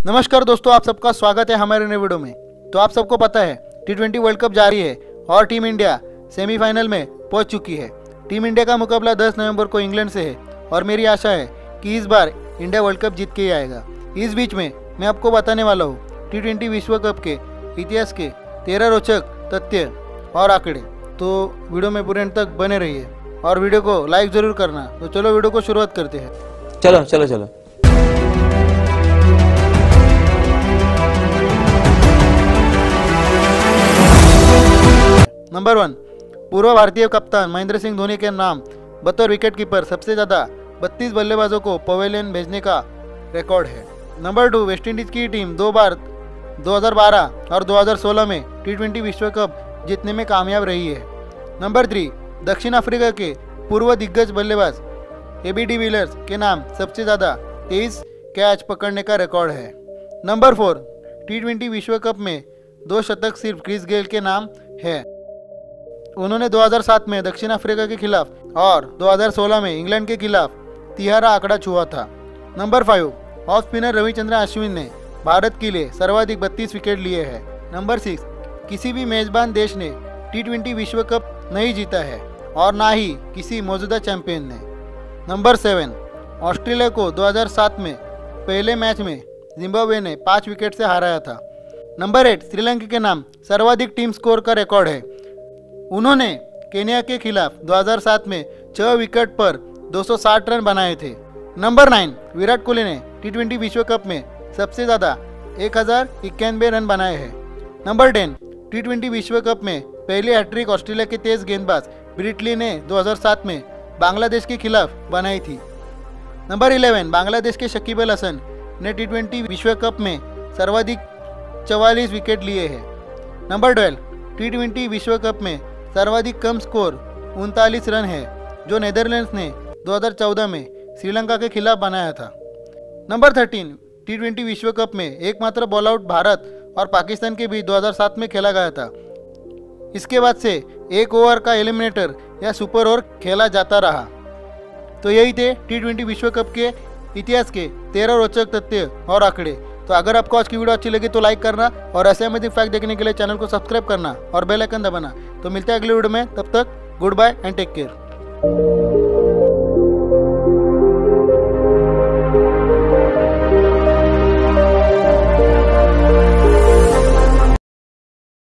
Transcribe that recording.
नमस्कार दोस्तों, आप सबका स्वागत है हमारे नए वीडियो में। तो आप सबको पता है टी ट्वेंटी वर्ल्ड कप जारी है और टीम इंडिया सेमीफाइनल में पहुँच चुकी है। टीम इंडिया का मुकाबला 10 नवंबर को इंग्लैंड से है और मेरी आशा है कि इस बार इंडिया वर्ल्ड कप जीत के ही आएगा। इस बीच में मैं आपको बताने वाला हूँ टी ट्वेंटी विश्व कप के इतिहास के तेरह रोचक तथ्य और आंकड़े। तो वीडियो में पूरे तक बने रहिए और वीडियो को लाइक ज़रूर करना। तो चलो वीडियो को शुरुआत करते हैं। चलो चलो चलो। नंबर वन पूर्व भारतीय कप्तान महेंद्र सिंह धोनी के नाम बतौर विकेट कीपर सबसे ज़्यादा 32 बल्लेबाजों को पवेलियन भेजने का रिकॉर्ड है। नंबर टू वेस्टइंडीज की टीम दो बार 2012 और 2016 में टी विश्व कप जीतने में कामयाब रही है। नंबर थ्री दक्षिण अफ्रीका के पूर्व दिग्गज बल्लेबाज ए बी डिविलियर्स के नाम सबसे ज़्यादा तेईस कैच पकड़ने का रिकॉर्ड है। नंबर फोर टी विश्व कप में दो शतक सिर्फ़ क्रिस गेल के नाम है। उन्होंने 2007 में दक्षिण अफ्रीका के खिलाफ और 2016 में इंग्लैंड के खिलाफ तिहारा आंकड़ा छुआ था। Number five off spinner Ravichandra Ashwin ने भारत के लिए सर्वाधिक 32 विकेट लिए हैं। नंबर सिक्स किसी भी मेजबान देश ने टी विश्व कप नहीं जीता है और ना ही किसी मौजूदा चैंपियन ने। नंबर सेवन ऑस्ट्रेलिया को 2007 में पहले मैच में जिम्बाब्वे ने पाँच विकेट से हराया था। नंबर एट श्रीलंका के नाम सर्वाधिक टीम स्कोर का रिकॉर्ड है। उन्होंने केनिया के खिलाफ 2007 में छह विकेट पर 260 रन बनाए थे। नंबर नाइन विराट कोहली ने टी विश्व कप में सबसे ज़्यादा एक हज़ार इक्यानवे रन बनाए हैं। नंबर टेन टी विश्व कप में पहली हैट्रिक ऑस्ट्रेलिया के तेज गेंदबाज ब्रिटली ने 2007 में बांग्लादेश के खिलाफ बनाई थी। नंबर 11 बांग्लादेश के शकीब अल हसन ने टी विश्व कप में सर्वाधिक चवालीस विकेट लिए हैं। नंबर ट्वेल्व टी विश्व कप में सर्वाधिक कम स्कोर उनतालीस रन है, जो नेदरलैंड्स ने 2014 में श्रीलंका के खिलाफ बनाया था। नंबर थर्टीन, टी ट्वेंटी विश्व कप में एकमात्र बॉल आउट भारत और पाकिस्तान के बीच 2007 में खेला गया था। इसके बाद से एक ओवर का एलिमिनेटर या सुपर ओवर खेला जाता रहा। तो यही थे टी विश्व कप के इतिहास के तेरह रोचक तथ्य और आंकड़े। तो अगर आपको आज की वीडियो अच्छी लगी तो लाइक करना और ऐसे अमेजिंग फैक्ट देखने के लिए चैनल को सब्सक्राइब करना और बेल आइकन दबाना। तो मिलते हैं अगले वीडियो में। तब तक good bye and take care